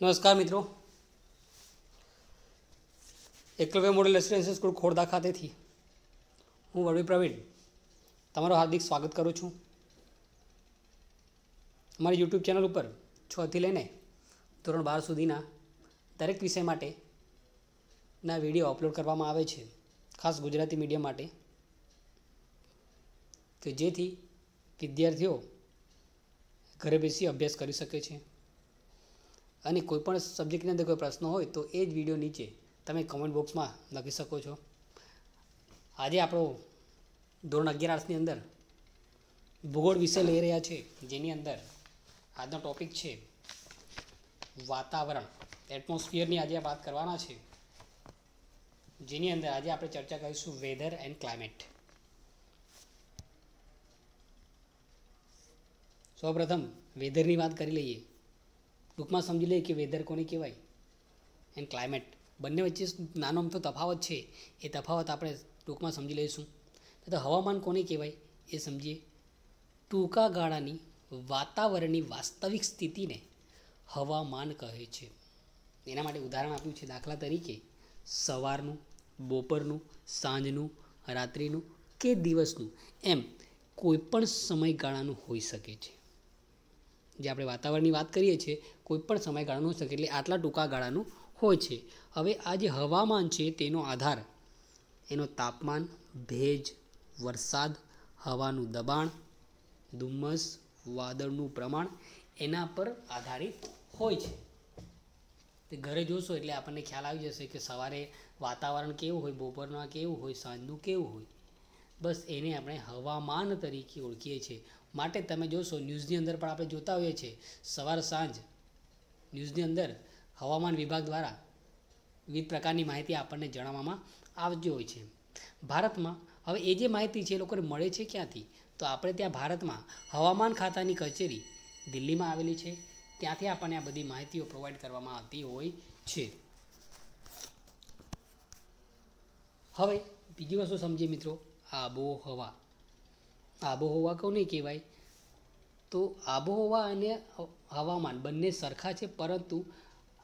નમસ્કાર મિત્રો. Eklavya model residential school Khordha ખાતેથી હું વરવી પ્રવીણ તમારું હાર્દિક સ્વાગત કરું છું. અમારી યુટ્યુબ ચેનલ ઉપર છથી લઈને ધોરણ બાર સુધીના દરેક વિષય માટે ના વીડિયો અપલોડ કરવામાં આવે છે, ખાસ ગુજરાતી મીડિયમ માટે, કે જેથી વિદ્યાર્થીઓ ઘરે બેસી અભ્યાસ કરી શકે છે. અને કોઈપણ સબ્જેક્ટની અંદર કોઈ પ્રશ્ન હોય તો એ જ વીડિયો નીચે તમે કમેન્ટ બોક્સમાં લખી શકો છો. આજે આપણો ધોરણ અગિયાર આર્ટ્સની અંદર ભૂગોળ વિષય લઈ રહ્યા છે, જેની અંદર આજનો ટોપિક છે વાતાવરણ. એટમોસ્ફિયરની આજે વાત કરવાના છે. જેની અંદર આજે આપણે ચર્ચા કરીશું વેધર એન્ડ ક્લાઇમેટ સૌપ્રથમ વેધરની વાત કરી લઈએ. ટૂંકમાં સમજી લઈએ કે વેધર કોને કહેવાય? એન્ડ ક્લાઇમેટ બંને વચ્ચે નાનો અમથો તફાવત છે. એ તફાવત આપણે ટૂંકમાં સમજી લઈશું. તો હવામાન કોને કહેવાય? એ સમજીએ. ટૂંકા ગાળાની વાતાવરણની વાસ્તવિક સ્થિતિને હવામાન કહે છે. એના માટે ઉદાહરણ આપ્યું છે દાખલા તરીકે. સવારનું, બપોરનું, સાંજનું, રાત્રિનું કે દિવસનું. એમ કોઈપણ સમયગાળાનું હોઈ શકે છે. જે આપણે વાતાવરણની વાત કરીએ છીએ, કોઈ પણ સમયગાળાનું શકે એટલે આટલા ટૂંકા ગાળાનું હોય છે. હવે આ જે હવામાન છે તેનો આધાર, એનો તાપમાન, ભેજ, વરસાદ, હવાનું દબાણ, ધુમ્મસ, વાદળનું પ્રમાણ એના પર આધારિત હોય છે. તે ઘરે જોશો એટલે આપણને ખ્યાલ આવી જશે કે સવારે વાતાવરણ કેવું હોય, બપોરના કેવું હોય, સાંજનું કેવું હોય. બસ એને આપણે હવામાન તરીકે ઓળખીએ છીએ. માટે તમે જોશો, ન્યૂઝની અંદર પણ આપણે જોતા હોઈએ છીએ. સવાર સાંજ, ન્યૂઝની અંદર હવામાન વિભાગ દ્વારા વિવિધ પ્રકારની માહિતી આપણને જણાવવામાં આવતી હોય છે. ભારતમાં હવે એ જે માહિતી છે એ લોકોને મળે છે ક્યાંથી? તો આપણે ત્યાં ભારતમાં હવામાન ખાતાની કચેરી દિલ્હીમાં આવેલી છે. ત્યાંથી આપણને આ બધી માહિતીઓ પ્રોવાઈડ કરવામાં આવતી હોય છે. હવે બીજી વસ્તુ સમજીએ મિત્રો. આબોહવા. આબોહવા કોને કહેવાય. તો આબોહવા અને હવામાન બંને સરખા છે, પરંતુ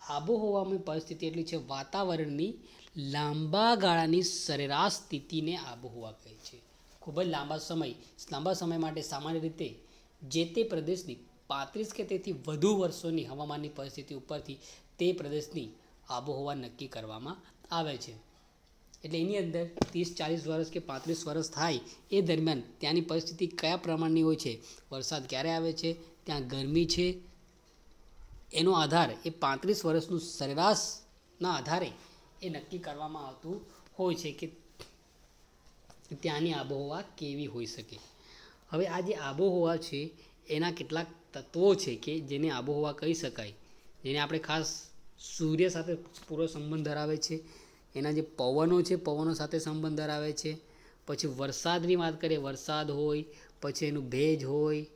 આબોહવામાં પરિસ્થિતિ એટલી છે, વાતાવરણની લાંબા ગાળાની સરેરાશ સ્થિતિને આબોહવા કહે છે. ખૂબ જ લાંબા સમય લાંબા સમય માટે સામાન્ય રીતે જે તે પ્રદેશની પાંત્રીસ કે તેથી વધુ વર્ષોની હવામાનની પરિસ્થિતિ ઉપરથી તે પ્રદેશની આબોહવા નક્કી કરવામાં આવે છે. એટલે એની અંદર ત્રીસ, ચાલીસ વર્ષ કે પાંત્રીસ વર્ષ થાય એ દરમિયાન ત્યાંની પરિસ્થિતિ કયા પ્રમાણની હોય છે? વરસાદ ક્યારે આવે છે? ત્યાં ગરમી છે. એનો આધાર એ પાંત્રીસ વર્ષનું સરેરાશના આધારે એ નક્કી કરવામાં આવતું હોય છે કે ત્યાંની આબોહવા કેવી હોઈ શકે. હવે આ જે આબોહવા છે, એના કેટલાક તત્વો છે કે જેને આબોહવા કહી શકાય. જેને આપણે ખાસ સૂર્ય સાથે પૂરો સંબંધ ધરાવે છે. એના જે પવનો છે, પવનો સાથે સંબંધ ધરાવે છે. પછી વરસાદની વાત કરીએ, વરસાદ હોય, પછી એનું ભેજ હોય,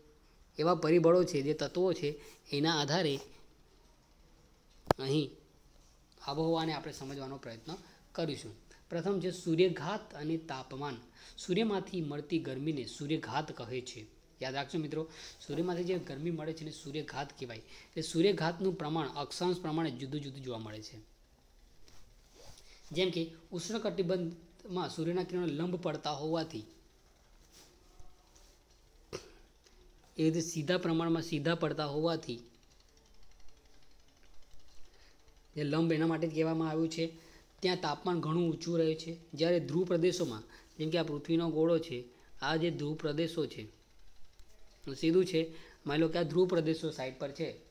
એવા પરિબળો છે, જે તત્વો છે, એના આધારે અહીં આબોહવાને આપણે સમજવાનો પ્રયત્ન કરીશું. પ્રથમ છે સૂર્યઘાત અને તાપમાન. સૂર્યમાંથી મળતી ગરમીને સૂર્યઘાત કહે છે. યાદ રાખજો મિત્રો, સૂર્યમાંથી જે ગરમી મળે છે એને સૂર્યઘાત કહેવાય. એટલે સૂર્યઘાતનું પ્રમાણ અક્ષાંશ પ્રમાણે જુદું જુદું જોવા મળે છે. જેમ કે ઉષ્ણકટિબંધમાં સૂર્યના કિરણો લંબ પડતા હોવાથી એ રીતે સીધા પ્રમાણમાં સીધા પડતા હોવાથી જે લંબ એના માટે કહેવામાં આવ્યું છે, ત્યાં તાપમાન ઘણું ઊંચું રહે છે. જ્યારે ધ્રુવ પ્રદેશોમાં, જેમ કે આ પૃથ્વીનો ગોળો છે, આ જે ધ્રુવ પ્રદેશો છે, સીધું છે. માની લો કે આ ધ્રુવ પ્રદેશો સાઈડ પર છે.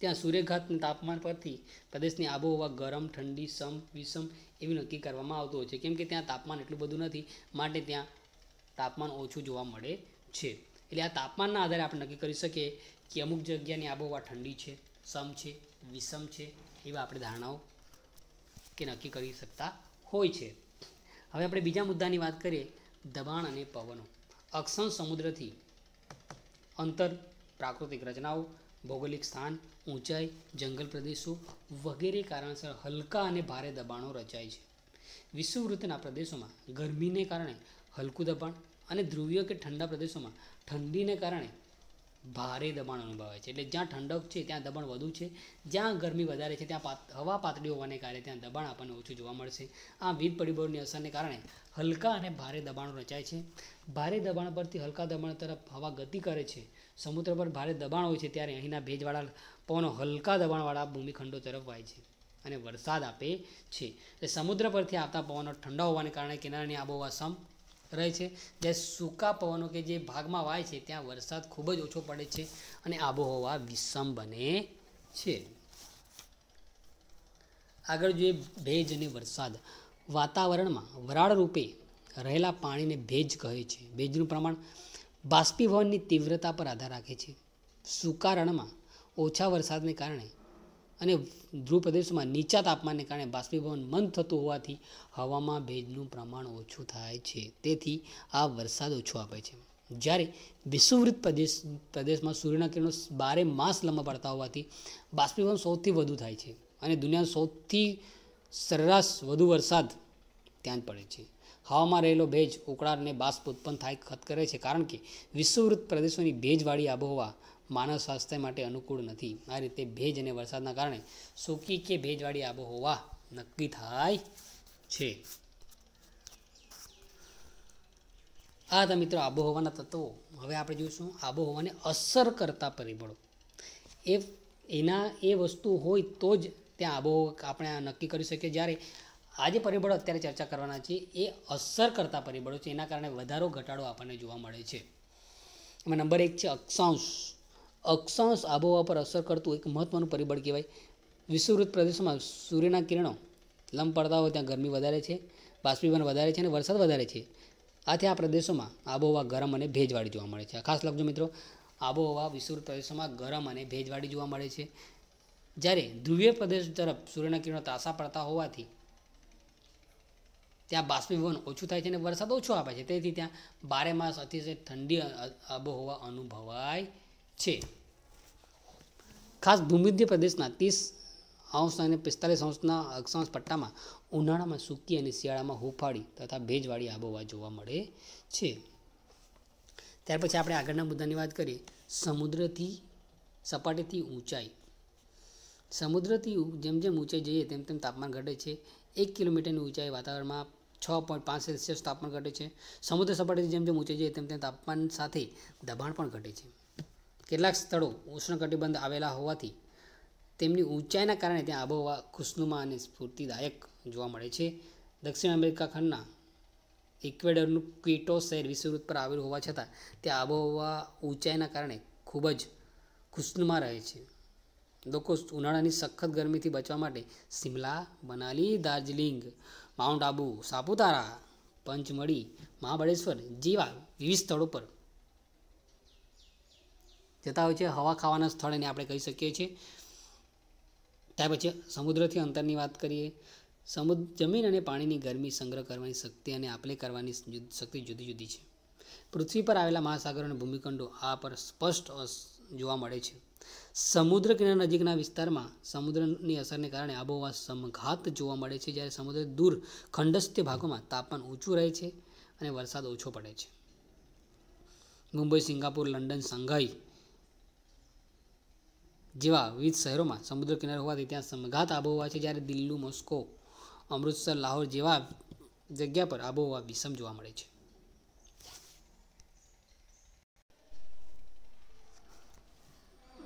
ત્યાં સૂર્યઘાતના તાપમાન પરથી પ્રદેશની આબોહવા ગરમ, ઠંડી સમ વિષમ એવી નક્કી કરવામાં આવતું હોય છે. કેમ કે ત્યાં તાપમાન એટલું બધું નથી, માટે ત્યાં તાપમાન ઓછું જોવા મળે છે. એટલે આ તાપમાનના આધારે આપણે નક્કી કરી શકીએ કે અમુક જગ્યાની આબોહવા ઠંડી છે સમ છે, વિષમ છે એવા આપણે ધારણાઓ કે નક્કી કરી શકતા હોય છે. હવે આપણે બીજા મુદ્દાની વાત કરીએ, દબાણ અને પવનો. અક્ષાંશ સમુદ્રથી અંતર પ્રાકૃતિક રચનાઓ ભૌગોલિક સ્થાન, ઊંચાઈ, જંગલ પ્રદેશો વગેરે કારણસર હલકા અને ભારે દબાણો રચાય છે. વિષુવવૃત્તના પ્રદેશોમાં ગરમીને કારણે હલકું દબાણ અને ધ્રુવીય કે ઠંડા પ્રદેશોમાં ઠંડીને કારણે ભારે દબાણ અનુભવાય છે. એટલે જ્યાં ઠંડક છે, ત્યાં દબાણ વધુ છે. જ્યાં ગરમી વધારે છે, ત્યાં હવા પાતળી હોવાને કારણે ત્યાં દબાણ આપણને ઓછું જોવા મળશે. આ વિવિધ પરિબળોની અસરને કારણે હલકા અને ભારે દબાણો રચાય છે. ભારે દબાણ પરથી હલકા દબાણ તરફ હવા ગતિ કરે છે. સમુદ્ર પર ભારે દબાણ હોય છે, ત્યારે અહીંના ભેજવાળા પવનો હલકા દબાણવાળા ભૂમિખંડો તરફ વાય છે અને વરસાદ આપે છે. એટલે સમુદ્ર પરથી આવતા પવનો ઠંડા હોવાને કારણે કિનારાની આબોહવા સમ રહે છે. જ્યારે સૂકા પવનો કે જે ભાગમાં વાય છે, ત્યાં વરસાદ ખૂબ જ ઓછો પડે છે અને આબોહવા વિષમ બને છે. આગળ જોઈએ ભેજ અને વરસાદ. વાતાવરણમાં વરાળ રૂપે રહેલા પાણીને ભેજ કહે છે. ભેજનું પ્રમાણ બાષ્પીભવનની તીવ્રતા પર આધાર રાખે છે. સૂકા રણમાં ઓછા વરસાદને કારણે અને ધ્રુવ પ્રદેશોમાં નીચા તાપમાનને કારણે બાષ્પીભવન મંદ થતું હોવાથી હવામાં ભેજનું પ્રમાણ ઓછું થાય છે. તેથી આ વરસાદ ઓછો આપે છે. જ્યારે વિષુવવૃત્ત પ્રદેશ, પ્રદેશમાં સૂર્યના કિરણો બારે માસ લંબા પડતા હોવાથી બાષ્પીભવન સૌથી વધુ થાય છે અને દુનિયાનો સૌથી સરેરાશ વધુ વરસાદ ત્યાં જ પડે છે. હવામાં રહેલો ભેજ ઉકળાટને બાષ્પ ઉત્પન્ન થાય, ખત કરે છે. કારણ કે વિષુવવૃત્ત પ્રદેશોની ભેજવાળી આબોહવા માનવ સ્વાસ્થ્ય માટે અનુકૂળ નથી. આ રીતે ભેજ અને વરસાદના કારણે સૂકી કે ભેજવાળી આબોહવા નક્કી થાય છે. આ હતા મિત્રો આબોહવાના તત્વો. હવે આપણે જોઈશું આબોહવાને અસર કરતા પરિબળો. એ એના એ વસ્તુ હોય તો જ ત્યાં આબોહવા આપણે નક્કી કરી શકીએ. જ્યારે આ જે પરિબળો અત્યારે ચર્ચા કરવાના છે, એ અસર કરતા પરિબળો છે. એના કારણે વધારો, ઘટાડો આપણને જોવા મળે છે. એમાં નંબર એક છે અક્ષાંશ. અક્ષાંશ આબોહવા પર અસર કરતું એક મહત્વનું પરિબળ કહેવાય. વિષુવૃત પ્રદેશમાં સૂર્યના કિરણો લંબ પડતા હોય ત્યાં ગરમી વધારે છે, બાષ્પીભવન વધારે છે અને વરસાદ વધારે છે. આથી આ પ્રદેશોમાં આબોહવા ગરમ અને ભેજવાળી જોવા મળે છે. ખાસ લખજો મિત્રો. આબોહવા વિષુવૃત પ્રદેશોમાં ગરમ અને ભેજવાળી જોવા મળે છે. જ્યારે ધ્રુવીય પ્રદેશ તરફ સૂર્યના કિરણો ત્રાસા પડતા હોવાથી ત્યાં બાષ્પીભવન ઓછું થાય છે અને વરસાદ ઓછો આપે છે. તેથી ત્યાં બારે માસ અતિશય ઠંડી આબોહવા અનુભવાય છે. ખાસ ભૂમધ્ય પ્રદેશના ત્રીસ અંશ અને પિસ્તાલીસ અંશના અક્ષાંશ પટ્ટામાં ઉનાળામાં સૂકી અને શિયાળામાં હુંફાળી તથા ભેજવાળી આબોહવા જોવા મળે છે. ત્યાર પછી આપણે આગળના મુદ્દાની વાત કરીએ. સમુદ્રથી, સપાટીથી ઊંચાઈ. સમુદ્રથી જેમ જેમ ઊંચાઈ જઈએ તેમ તેમ તાપમાન ઘટે છે. એક કિલોમીટરની ઊંચાઈ વાતાવરણમાં છ પોઈન્ટ પાંચ સેલ્સિયસ તાપમાન ઘટે છે. સમુદ્ર સપાટીથી જેમ જેમ ઊંચાઈ જઈએ તેમ તેમ તાપમાન સાથે દબાણ પણ ઘટે છે. કેટલાક સ્થળો ઉષ્ણકટિબંધ આવેલા હોવાથી તેમની ઊંચાઈના કારણે ત્યાં આબોહવા, ખુશનુમા અને સ્ફૂર્તિદાયક જોવા મળે છે. દક્ષિણ અમેરિકા ખંડના ઇક્વેડરનું ક્વિટો શહેર વિષુવવૃત્ત પર આવેલું હોવા છતાં ત્યાં આબોહવા ઊંચાઈના કારણે ખૂબ જ ખુશનુમા રહે છે. લોકો ઉનાળાની સખત ગરમીથી બચવા માટે શિમલા, મનાલી, દાર્જિલિંગ, માઉન્ટ આબુ, સાપુતારા પંચમળી મહાબળેશ્વર જેવા વિવિધ સ્થળો પર જતા હોય છે, હવા ખાવાના સ્થળ એને આપણે કહી શકીએ છીએ. ત્યાર પછી સમુદ્રથી અંતરની વાત કરીએ. સમુદ્ર, જમીન અને પાણીની ગરમી સંગ્રહ કરવાની શક્તિ અને આપલે કરવાની શક્તિ જુદી જુદી છે. પૃથ્વી પર આવેલા મહાસાગરો અને ભૂમિખંડો આ પર સ્પષ્ટ જોવા મળે છે. સમુદ્ર કિનારા નજીકના વિસ્તારમાં સમુદ્રની અસરને કારણે આબોહવા સમઘાત જોવા મળે છે, જ્યારે સમુદ્ર દૂર ખંડસ્થ્ય ભાગોમાં તાપમાન ઊંચું રહે છે અને વરસાદ ઓછો પડે છે. મુંબઈ, સિંગાપુર, લંડન સંઘાઈ જેવા વિવિધ શહેરોમાં સમુદ્ર કિનારે હોવાથી ત્યાં સમઘાત આબોહવા છે. જ્યારે દિલ્હી, મોસ્કો, અમૃતસર, લાહોર જેવા જગ્યા પર આબોહવા વિષમ જોવા મળે છે.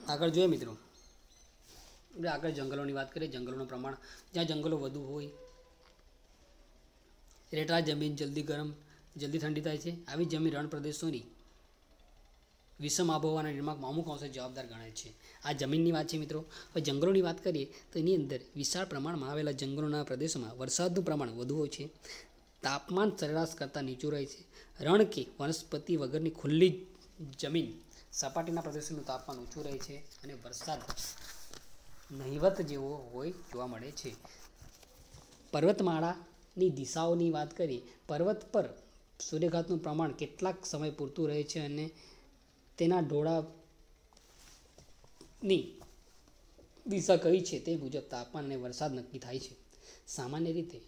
આગળ જોઈએ મિત્રો. આપણે આગળ જંગલોની વાત કરીએ. જંગલોનું પ્રમાણ, જ્યાં જંગલો વધુ હોય રેટલા જમીન જલ્દી ગરમ, જલ્દી ઠંડી થાય છે. આવી જમીન રણ પ્રદેશોની વિષમ આબોહવાના નિર્માણમાં અમુક અંશે જવાબદાર ગણાય છે. આ જમીનની વાત છે મિત્રો. હવે જંગલોની વાત કરીએ તો એની અંદર વિશાળ પ્રમાણમાં આવેલા જંગલોના પ્રદેશોમાં વરસાદનું પ્રમાણ વધુ હોય છે. તાપમાન સરેરાશ કરતાં નીચું રહે છે. રણ કે વનસ્પતિ વગરની ખુલ્લી જમીન સપાટીના પ્રદેશોનું તાપમાન ઊંચું રહે છે અને વરસાદ નહિવત જેવો હોય જોવા મળે છે. પર્વતમાળાની દિશાઓની વાત કરીએ, પર્વત પર સૂર્યઘાતનું પ્રમાણ કેટલાક સમય પૂરતું રહે છે અને તેના ઢોળાની દિશા કઈ છે તે મુજબ તાપમાન અને વરસાદ નક્કી થાય છે. સામાન્ય રીતે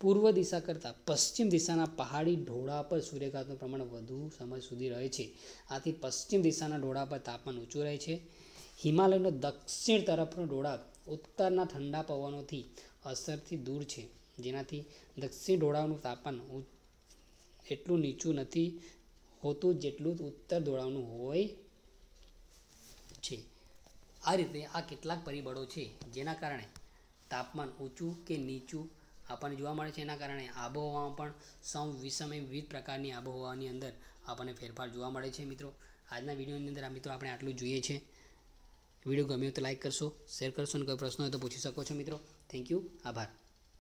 પૂર્વ દિશા કરતાં પશ્ચિમ દિશાના પહાડી ઢોળા પર સૂર્યઘાતનું પ્રમાણ વધુ સમય સુધી રહે છે. આથી પશ્ચિમ દિશાના ઢોળા પર તાપમાન ઊંચું રહે છે. હિમાલયનો દક્ષિણ તરફનો ઢોળા ઉત્તરના ઠંડા પવનોથી અસરથી દૂર છે. જેનાથી દક્ષિણ ઢોળાનું તાપમાન એટલું નીચું નથી હોતું જેટલું ઉત્તર ઢોળાવનું હોય છે. આ રીતે આ કેટલાક પરિબળો છે જેના કારણે તાપમાન ઊંચું કે નીચું આપણને જોવા મળે છે. એના કારણે આબોહવામાં પણ સમ વિષમય વિવિધ પ્રકારની આબોહવાની અંદર આપણને ફેરફાર જોવા મળે છે મિત્રો. આજના વિડીયોની અંદર આ મિત્રો આપણે આટલું જોઈએ છે. વીડિયો ગમ્યો તો લાઈક કરશો, શેર કરશો અને કોઈ પ્રશ્ન હોય તો પૂછી શકો છો મિત્રો. થેન્ક યુ, આભાર.